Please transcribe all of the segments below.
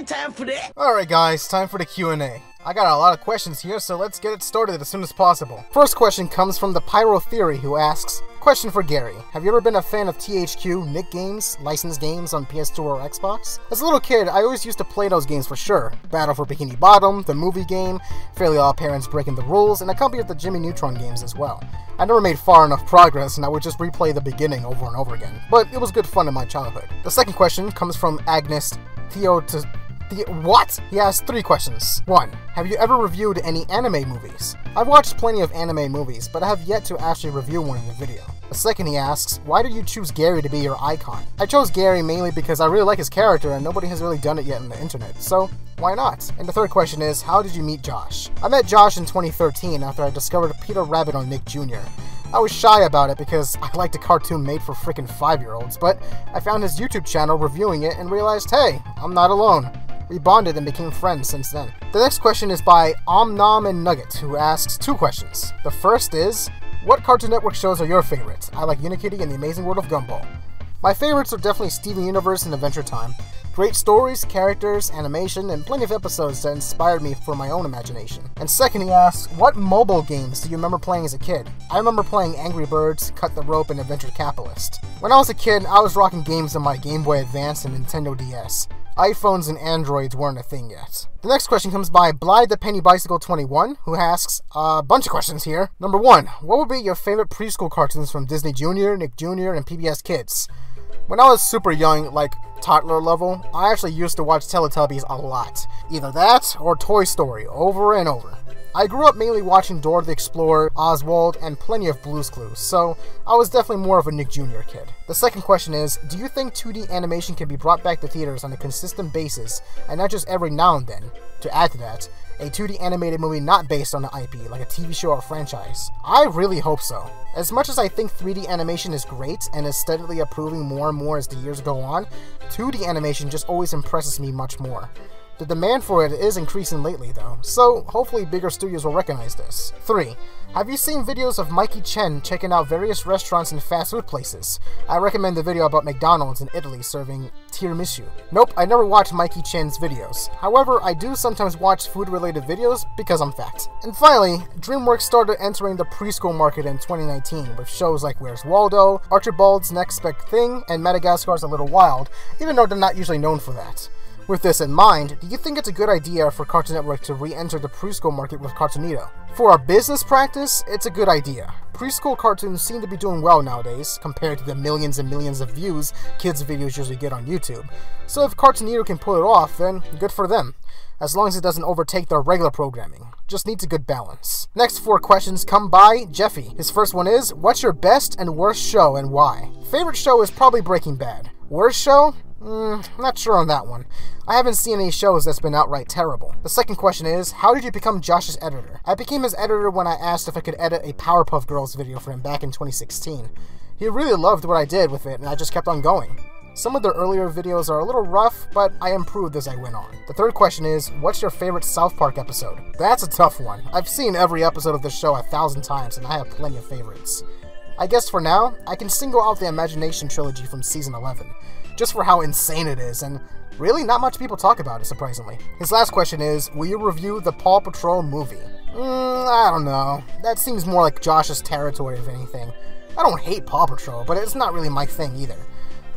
got time for that. Alright guys, time for the Q&A. I got a lot of questions here, so let's get it started as soon as possible. First question comes from the Pyro Theory, who asks, Question for Gary. Have you ever been a fan of THQ, Nick Games, licensed games on PS2 or Xbox? As a little kid, I always used to play those games for sure. Battle for Bikini Bottom, the movie game, Fairly Odd Parents Breaking the Rules, and a copy of the Jimmy Neutron games as well. I never made far enough progress, and I would just replay the beginning over and over again, but it was good fun in my childhood. The second question comes from Agnes Theo what? He has three questions. One, have you ever reviewed any anime movies? I've watched plenty of anime movies, but I have yet to actually review one in a video. The second he asks, why did you choose Gary to be your icon? I chose Gary mainly because I really like his character and nobody has really done it yet on the internet, so why not? And the third question is, how did you meet Josh? I met Josh in 2013 after I discovered Peter Rabbit on Nick Jr. I was shy about it because I liked a cartoon made for freaking five year olds, but I found his YouTube channel reviewing it and realized, hey, I'm not alone. We bonded and became friends since then. The next question is by Omnom and Nugget, who asks two questions. The first is, what Cartoon Network shows are your favorites? I like Unikitty and The Amazing World of Gumball. My favorites are definitely Steven Universe and Adventure Time. Great stories, characters, animation, and plenty of episodes that inspired me for my own imagination. And second, he asks, what mobile games do you remember playing as a kid? I remember playing Angry Birds, Cut the Rope, and Adventure Capitalist. When I was a kid, I was rocking games on my Game Boy Advance and Nintendo DS iPhones and Androids weren't a thing yet. The next question comes by Blythe the Penny Bicycle 21, who asks a bunch of questions here. Number one, what would be your favorite preschool cartoons from Disney Junior, Nick Jr., and PBS Kids? When I was super young, like toddler level, I actually used to watch Teletubbies a lot. Either that or Toy Story over and over. I grew up mainly watching Dora the Explorer, Oswald, and plenty of Blue's Clues, so I was definitely more of a Nick Jr. kid. The second question is, do you think 2D animation can be brought back to theaters on a consistent basis, and not just every now and then? To add to that, a 2D animated movie not based on an IP, like a TV show or franchise. I really hope so. As much as I think 3D animation is great and is steadily improving more and more as the years go on, 2D animation just always impresses me much more. The demand for it is increasing lately, though, so hopefully bigger studios will recognize this. 3. Have you seen videos of Mikey Chen checking out various restaurants and fast food places? I recommend the video about McDonald's in Italy serving tiramisu. Nope, I never watch Mikey Chen's videos. However, I do sometimes watch food-related videos because I'm fat. And finally, DreamWorks started entering the preschool market in 2019 with shows like Where's Waldo, Archibald's Next Big Thing, and Madagascar's A Little Wild, even though they're not usually known for that. With this in mind, do you think it's a good idea for Cartoon Network to re-enter the preschool market with Cartoonito? For our business practice, it's a good idea. Preschool cartoons seem to be doing well nowadays, compared to the millions and millions of views kids' videos usually get on YouTube. So if Cartoonito can pull it off, then good for them. As long as it doesn't overtake their regular programming. Just needs a good balance. Next four questions come by Jeffy. His first one is, what's your best and worst show and why? Favorite show is probably Breaking Bad. Worst show? Mm, not sure on that one. I haven't seen any shows that's been outright terrible. The second question is, how did you become Josh's editor? I became his editor when I asked if I could edit a Powerpuff Girls video for him back in 2016. He really loved what I did with it, and I just kept on going. Some of the earlier videos are a little rough, but I improved as I went on. The third question is, what's your favorite South Park episode? That's a tough one. I've seen every episode of this show a thousand times, and I have plenty of favorites. I guess for now, I can single out the Imagination trilogy from season 11 just for how insane it is, and really not much people talk about it, surprisingly. His last question is, will you review the Paw Patrol movie? Mm, I don't know. That seems more like Josh's territory, if anything. I don't hate Paw Patrol, but it's not really my thing either.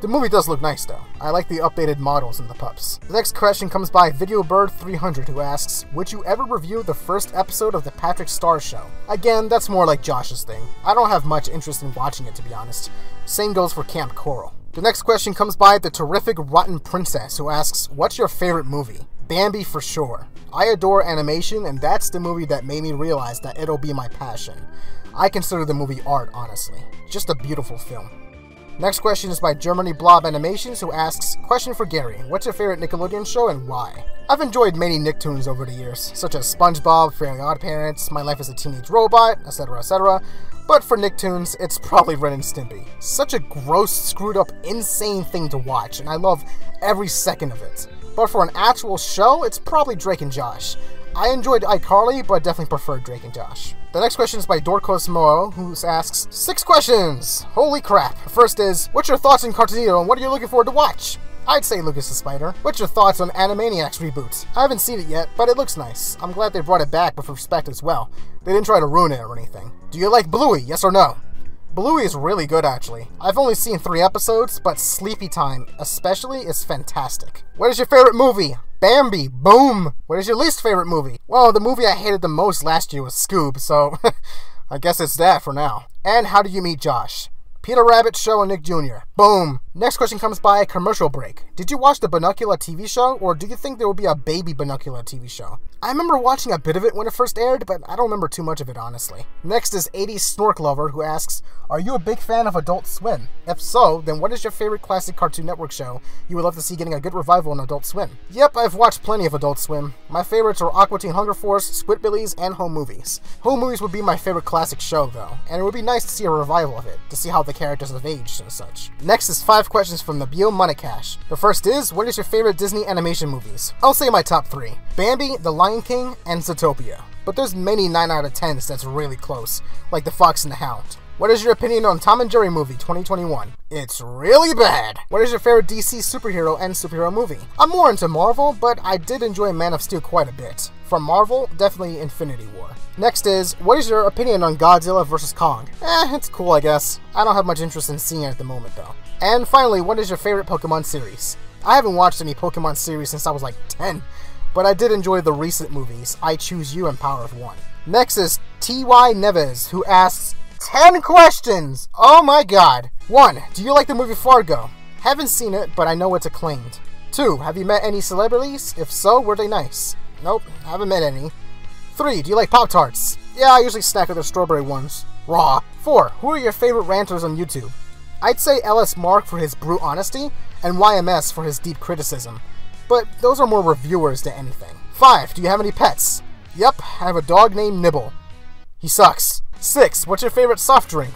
The movie does look nice though. I like the updated models and the pups. The next question comes by VideoBird300 who asks, Would you ever review the first episode of the Patrick Star Show? Again, that's more like Josh's thing. I don't have much interest in watching it to be honest. Same goes for Camp Coral. The next question comes by the terrific Rotten Princess, who asks, What's your favorite movie? Bambi for sure. I adore animation, and that's the movie that made me realize that it'll be my passion. I consider the movie art, honestly. Just a beautiful film. Next question is by Germany Blob Animations, who asks, Question for Gary, what's your favorite Nickelodeon show and why? I've enjoyed many Nicktoons over the years, such as SpongeBob, Fairly Odd Parents, My Life as a Teenage Robot, etc., etc., but for Nicktoons, it's probably Ren and Stimpy. Such a gross, screwed up, insane thing to watch, and I love every second of it. But for an actual show, it's probably Drake and Josh. I enjoyed iCarly, but definitely preferred Drake and Josh. The next question is by Dorcos Moe, who asks, Six questions! Holy crap! The first is, what's your thoughts on Cartoonito and what are you looking forward to watch? I'd say Lucas the Spider. What's your thoughts on Animaniacs reboot? I haven't seen it yet, but it looks nice. I'm glad they brought it back with respect as well. They didn't try to ruin it or anything. Do you like Bluey, yes or no? Bluey is really good actually. I've only seen three episodes, but Sleepy Time, especially, is fantastic. What is your favorite movie? Bambi, boom! What is your least favorite movie? Well, the movie I hated the most last year was Scoob, so I guess it's that for now. And how did you meet Josh? Peter Rabbit Show and Nick Jr. Boom. Next question comes by a commercial break. Did you watch the Bunnicula TV show, or do you think there will be a baby Bunnicula TV show? I remember watching a bit of it when it first aired, but I don't remember too much of it, honestly. Next is 80s Snork Lover, who asks, Are you a big fan of Adult Swim? If so, then what is your favorite classic Cartoon Network show you would love to see getting a good revival in Adult Swim? Yep, I've watched plenty of Adult Swim. My favorites are Aqua Teen Hunger Force, Squidbillies, and Home Movies. Home Movies would be my favorite classic show, though, and it would be nice to see a revival of it, to see how the characters have aged and such. Next is five questions from the Bio Moneycash. The first is, what is your favorite Disney animation movies? I'll say my top three. Bambi, The Lion King, and Zootopia. But there's many 9 out of 10s that's really close, like The Fox and the Hound. What is your opinion on Tom and Jerry movie 2021? It's really bad. What is your favorite DC superhero and superhero movie? I'm more into Marvel, but I did enjoy Man of Steel quite a bit. From Marvel, definitely Infinity War. Next is, what is your opinion on Godzilla vs. Kong? Eh, it's cool I guess. I don't have much interest in seeing it at the moment though. And finally, what is your favorite Pokemon series? I haven't watched any Pokemon series since I was like 10, but I did enjoy the recent movies, I Choose You and Power of One. Next is T.Y. Neves, who asks 10 questions! Oh my god! 1. Do you like the movie Fargo? Haven't seen it, but I know it's acclaimed. 2. Have you met any celebrities? If so, were they nice? Nope, haven't met any. 3. Do you like Pop Tarts? Yeah, I usually snack with the strawberry ones. Raw. 4. Who are your favorite ranters on YouTube? I'd say LS Mark for his brute honesty, and YMS for his deep criticism. But those are more reviewers than anything. 5. Do you have any pets? Yep, I have a dog named Nibble. He sucks. 6. What's your favorite soft drink?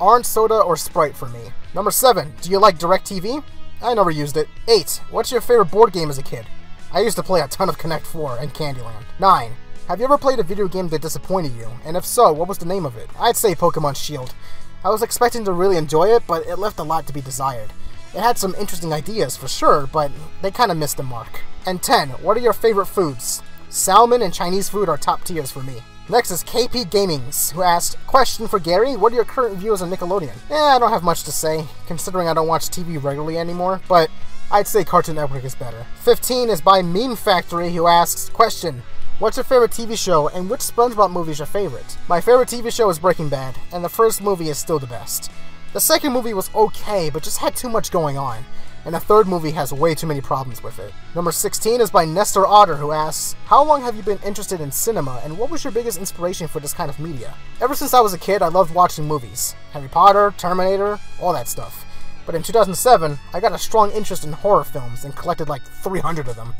Orange soda or Sprite for me. Number 7. Do you like DirecTV? I never used it. 8. What's your favorite board game as a kid? I used to play a ton of Connect 4 and Candyland. 9. Have you ever played a video game that disappointed you? And if so, what was the name of it? I'd say Pokemon Shield. I was expecting to really enjoy it, but it left a lot to be desired. It had some interesting ideas for sure, but they kind of missed the mark. And 10. What are your favorite foods? Salmon and Chinese food are top tiers for me. Next is KP Gamings, who asked, Question for Gary, what are your current views on Nickelodeon? Eh, I don't have much to say, considering I don't watch TV regularly anymore, but I'd say Cartoon Network is better. 15 is by Meme Factory, who asks, Question, What's your favorite TV show, and which SpongeBob movie is your favorite? My favorite TV show is Breaking Bad, and the first movie is still the best. The second movie was okay, but just had too much going on, and the third movie has way too many problems with it. Number 16 is by Nestor Otter, who asks, How long have you been interested in cinema, and what was your biggest inspiration for this kind of media? Ever since I was a kid, I loved watching movies. Harry Potter, Terminator, all that stuff. But in 2007, I got a strong interest in horror films and collected like 300 of them.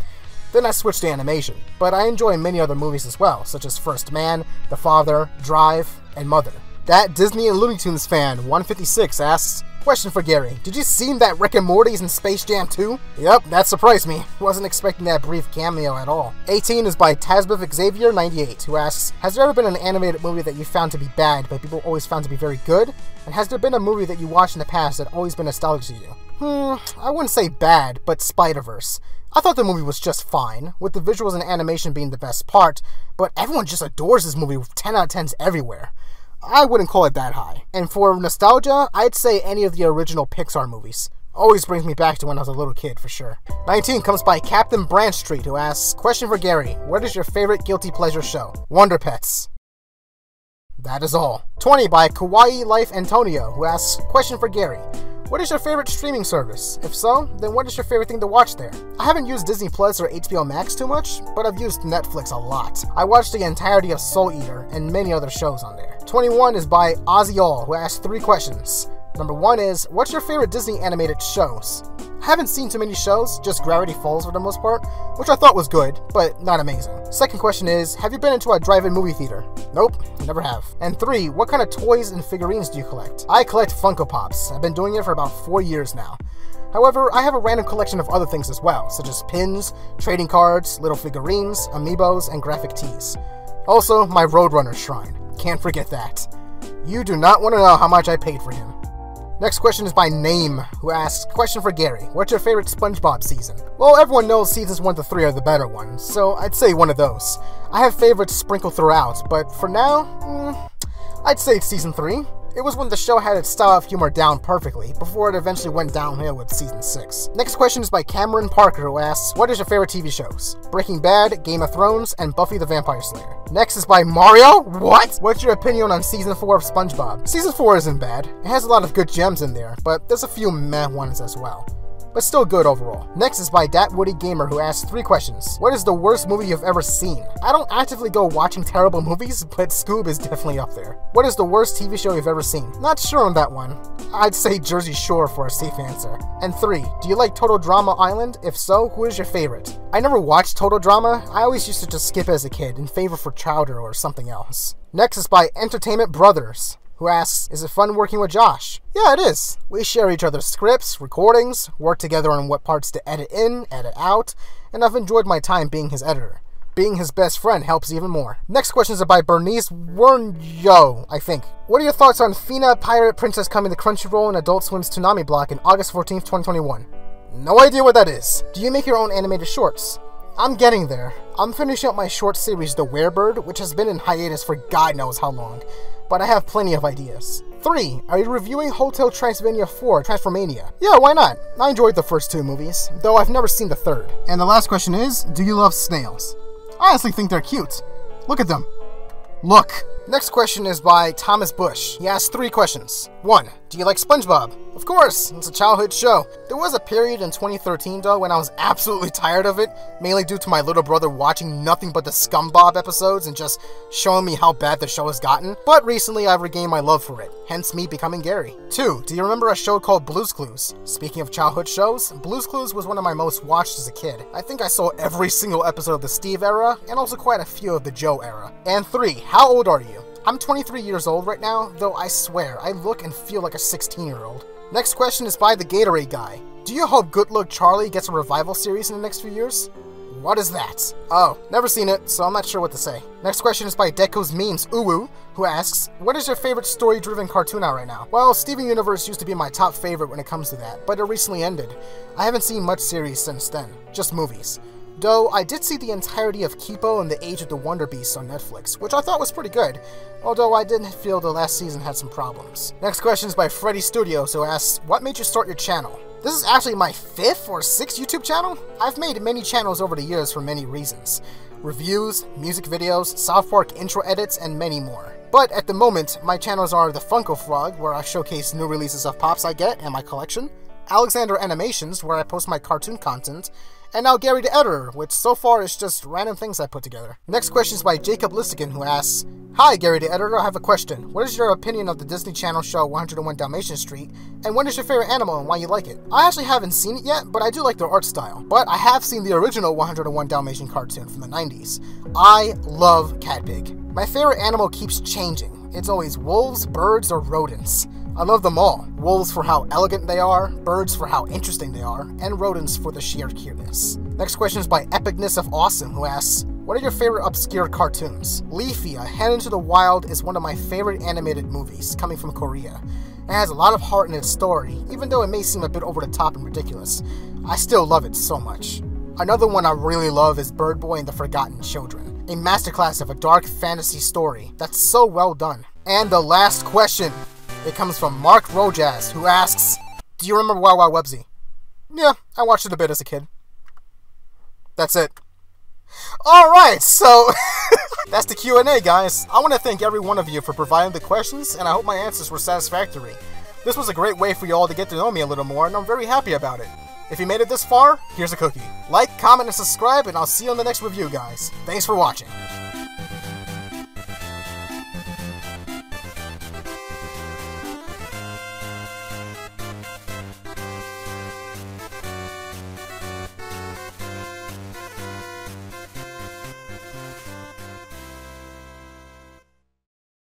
Then I switched to animation, but I enjoy many other movies as well, such as First Man, The Father, Drive, and Mother. That Disney and Looney Tunes fan, 156, asks, Question for Gary. Did you see that Rick and Morty's in Space Jam 2? Yep, that surprised me. Wasn't expecting that brief cameo at all. 18 is by Tasbeth Xavier 98, who asks, Has there ever been an animated movie that you found to be bad, but people always found to be very good? And has there been a movie that you watched in the past that always been nostalgic to you? Hmm, I wouldn't say bad, but Spider-Verse. I thought the movie was just fine, with the visuals and animation being the best part, but everyone just adores this movie with 10 out of 10s everywhere. I wouldn't call it that high. And for nostalgia, I'd say any of the original Pixar movies. Always brings me back to when I was a little kid, for sure. 19 comes by Captain Branch Street, who asks, Question for Gary, what is your favorite guilty pleasure show? Wonder Pets. That is all. 20 by Kawaii Life Antonio, who asks, Question for Gary, what is your favorite streaming service? If so, then what is your favorite thing to watch there? I haven't used Disney Plus or HBO Max too much, but I've used Netflix a lot. I watched the entirety of Soul Eater and many other shows on there. 21 is by All, who asked three questions. Number one is, what's your favorite Disney animated shows? Haven't seen too many shows, just Gravity Falls for the most part, which I thought was good, but not amazing. Second question is, have you been into a drive-in movie theater? Nope, never have. And three, what kind of toys and figurines do you collect? I collect Funko Pops. I've been doing it for about four years now. However, I have a random collection of other things as well, such as pins, trading cards, little figurines, amiibos, and graphic tees. Also, my Roadrunner shrine. Can't forget that. You do not want to know how much I paid for him. Next question is by Name, who asks, Question for Gary. What's your favorite SpongeBob season? Well, everyone knows seasons 1 to 3 are the better ones, so I'd say one of those. I have favorites sprinkled throughout, but for now, mm, I'd say it's season 3. It was when the show had its style of humor down perfectly, before it eventually went downhill with season 6. Next question is by Cameron Parker, who asks, What is your favorite TV shows? Breaking Bad, Game of Thrones, and Buffy the Vampire Slayer. Next is by Mario? What? What's your opinion on season 4 of SpongeBob? Season 4 isn't bad. It has a lot of good gems in there, but there's a few meh ones as well but still good overall. Next is by Dat Woody Gamer who asks three questions. What is the worst movie you've ever seen? I don't actively go watching terrible movies, but Scoob is definitely up there. What is the worst TV show you've ever seen? Not sure on that one. I'd say Jersey Shore for a safe answer. And three, do you like Total Drama Island? If so, who is your favorite? I never watched Total Drama. I always used to just skip as a kid in favor for Chowder or something else. Next is by Entertainment Brothers who asks, Is it fun working with Josh? Yeah, it is. We share each other's scripts, recordings, work together on what parts to edit in, edit out, and I've enjoyed my time being his editor. Being his best friend helps even more. Next question is by Bernice Wernjo, I think. What are your thoughts on Fena Pirate Princess coming to Crunchyroll and Adult Swim's Toonami block in August 14th, 2021? No idea what that is. Do you make your own animated shorts? I'm getting there. I'm finishing up my short series, The Werebird, which has been in hiatus for God knows how long but I have plenty of ideas. 3. Are you reviewing Hotel Transylvania 4 Transformania? Yeah, why not? I enjoyed the first two movies, though I've never seen the third. And the last question is Do you love snails? I honestly think they're cute. Look at them. Look. Next question is by Thomas Bush. He asked three questions. 1. Do you like SpongeBob? Of course, it's a childhood show. There was a period in 2013 though when I was absolutely tired of it, mainly due to my little brother watching nothing but the ScumBob episodes and just showing me how bad the show has gotten. But recently I've regained my love for it, hence me becoming Gary. 2. Do you remember a show called Blue's Clues? Speaking of childhood shows, Blue's Clues was one of my most watched as a kid. I think I saw every single episode of the Steve era and also quite a few of the Joe era. And 3. How old are you? I'm 23 years old right now, though I swear, I look and feel like a 16 year old. Next question is by the Gatorade guy. Do you hope Good Luck Charlie gets a revival series in the next few years? What is that? Oh, never seen it, so I'm not sure what to say. Next question is by Deco's Memes Uwu, who asks, What is your favorite story-driven cartoon out right now? Well, Steven Universe used to be my top favorite when it comes to that, but it recently ended. I haven't seen much series since then, just movies. Though I did see the entirety of Kipo and the Age of the Wonder Beasts on Netflix, which I thought was pretty good, although I didn't feel the last season had some problems. Next question is by Freddy Studios, who asks, What made you start your channel? This is actually my fifth or sixth YouTube channel. I've made many channels over the years for many reasons. Reviews, music videos, South Park intro edits, and many more. But at the moment, my channels are The Funko Frog, where I showcase new releases of pops I get and my collection, Alexander Animations, where I post my cartoon content, and now Gary the Editor, which so far is just random things I put together. Next question is by Jacob Listigan, who asks, Hi Gary the Editor, I have a question. What is your opinion of the Disney Channel show 101 Dalmatian Street, and what is your favorite animal and why you like it? I actually haven't seen it yet, but I do like their art style. But I have seen the original 101 Dalmatian cartoon from the 90s. I love Cadpig. My favorite animal keeps changing. It's always wolves, birds, or rodents. I love them all. Wolves for how elegant they are, birds for how interesting they are, and rodents for the sheer cuteness. Next question is by Epicness of Awesome, who asks, what are your favorite obscure cartoons? Leafie, A Hen into the Wild is one of my favorite animated movies, coming from Korea. It has a lot of heart in its story, even though it may seem a bit over the top and ridiculous. I still love it so much. Another one I really love is Bird Boy and the Forgotten Children, a masterclass of a dark fantasy story that's so well done. And the last question it comes from Mark Rojas, who asks, Do you remember Wow Wow Wubbzy? Yeah, I watched it a bit as a kid. That's it. Alright, so that's the Q&A, guys. I want to thank every one of you for providing the questions, and I hope my answers were satisfactory. This was a great way for you all to get to know me a little more, and I'm very happy about it. If you made it this far, here's a cookie. Like, comment, and subscribe, and I'll see you on the next review, guys. Thanks for watching.